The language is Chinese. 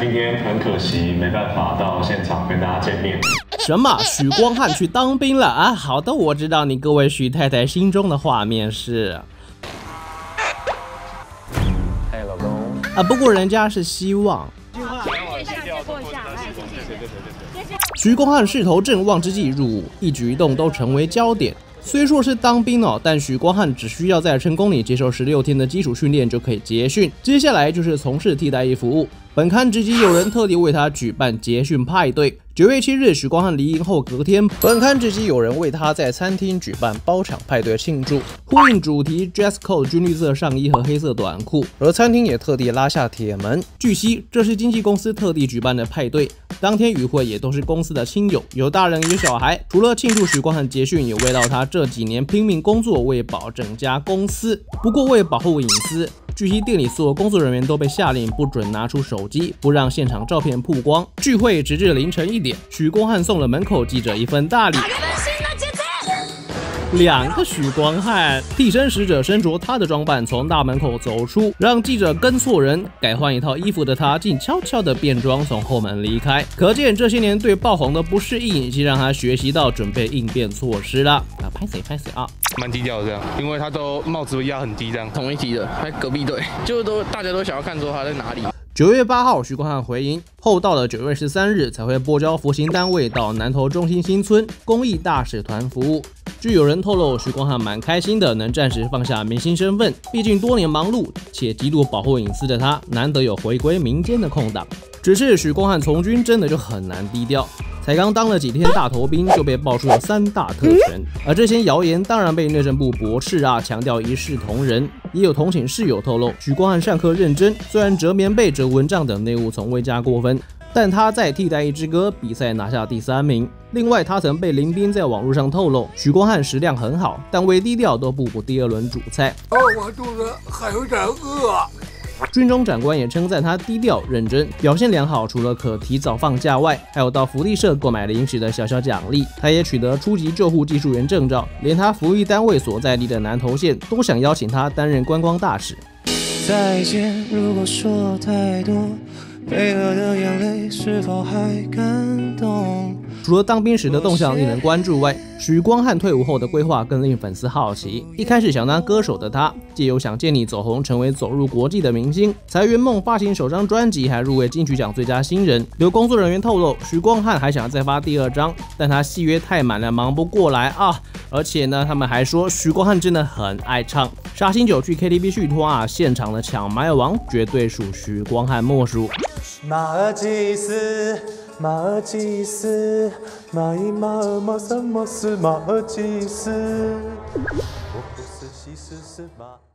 今天很可惜没办法到现场跟大家见面。什么？许光汉去当兵了啊？好的，我知道你各位许太太心中的画面是。哎，老公。啊，不过人家是希望。徐光汉势头正旺之际入伍，一举一动都成为焦点。虽说是当兵哦，但许光汉只需要在成功里接受十六天的基础训练就可以结训，接下来就是从事替代役服务。本刊直击有人特地为他举办结训派对。九月七日，许光汉离营后隔天，本刊直击有人为他在餐厅举办包场派对庆祝，呼应主题 dress code 军绿色上衣和黑色短裤，而餐厅也特地拉下铁门。据悉，这是经纪公司特地举办的派对，当天与会也都是公司的亲友，有大人有小孩。除了庆祝许光汉结训，也为到他这几年拼命工作为保整家公司。不过为保护隐私。据悉，店里所有工作人员都被下令不准拿出手机，不让现场照片曝光。聚会直至凌晨一点，许光汉送了门口记者一份大礼。两个许光汉替身使者身着他的装扮从大门口走出，让记者跟错人，改换一套衣服的他竟悄悄的变装从后门离开。可见这些年对爆红的不适应，已经让他学习到准备应变措施了。啊，拍谁拍谁啊！蛮低调的这样，因为他都帽子会压很低这样。同一级的，还隔壁队，就都大家都想要看出他在哪里。九月八号，徐光汉回营后，到了九月十三日才会拨交服刑单位到南投中心新村公益大使团服务。据有人透露，徐光汉蛮开心的，能暂时放下明星身份。毕竟多年忙碌且极度保护隐私的他，难得有回归民间的空档。只是许光汉从军真的就很难低调。才刚当了几天大头兵，就被爆出了三大特权，而这些谣言当然被内政部驳斥啊，强调一视同仁。也有同寝室友透露，许光汉上课认真，虽然折棉被、折蚊帐等内务从未加过分，但他在替代一支歌比赛拿下第三名。另外，他曾被林斌在网络上透露，许光汉食量很好，但为低调都不补第二轮主菜。哦，我肚子还有点饿。军中长官也称赞他低调认真，表现良好。除了可提早放假外，还有到福利社购买零食的小小奖励。他也取得初级救护技术员证照，连他服役单位所在地的南投县都想邀请他担任观光大使。再见，如果说太多。配合的眼泪是否还感？除了当兵时的动向令人关注外，许光汉退伍后的规划更令粉丝好奇。一开始想当歌手的他，借由想见你走红，成为走入国际的明星，才圆梦发行首张专辑，还入围金曲奖最佳新人。有工作人员透露，许光汉还想再发第二张，但他戏约太满了，忙不过来啊。而且呢，他们还说许光汉真的很爱唱，杀青酒去 KTV 续托啊，现场的抢麦王绝对属许光汉莫属。马尔济斯，马尔济斯，马伊马尔马什么是马尔济斯？我不是西施，是马。